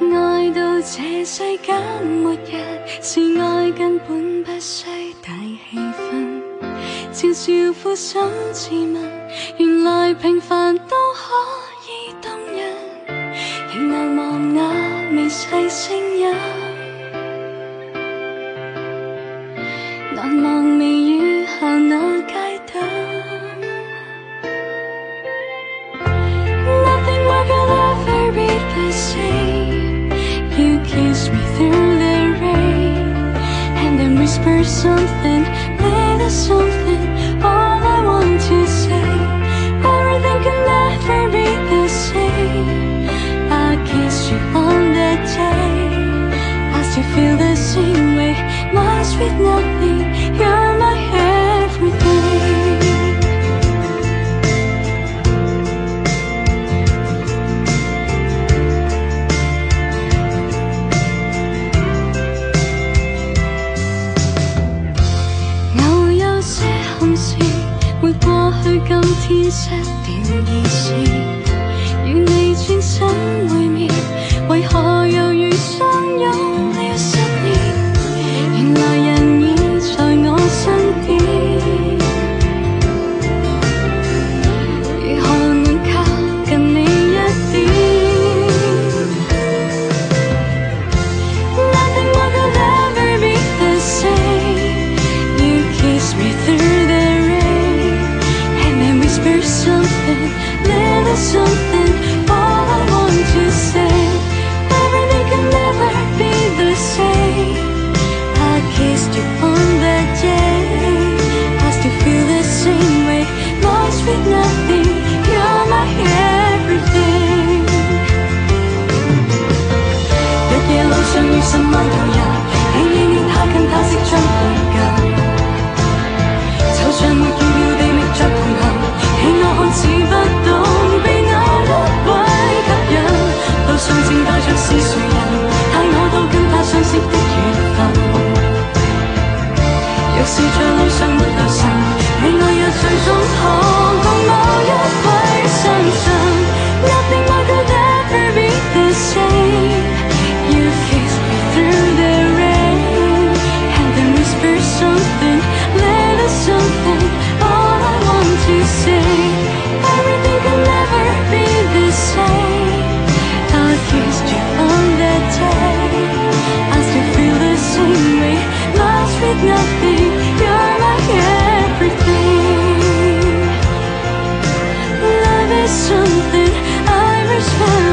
爱到这世间末日，是爱根本不需大气氛。悄悄苦心自问，原来平凡都可以动人，仍难忘那微细声音，whisper something, little something. All I want to say, everything can never be the same. I kissed you on that day. I still feel the same way. My sweet nothing, you're 有些憾事，没过去，今天失掉意思。与你转身 something all I want to say. Everything can never be the same. I kissed you on that day. Still feel the same way. Lost with nothing. You're my everything. something I respect.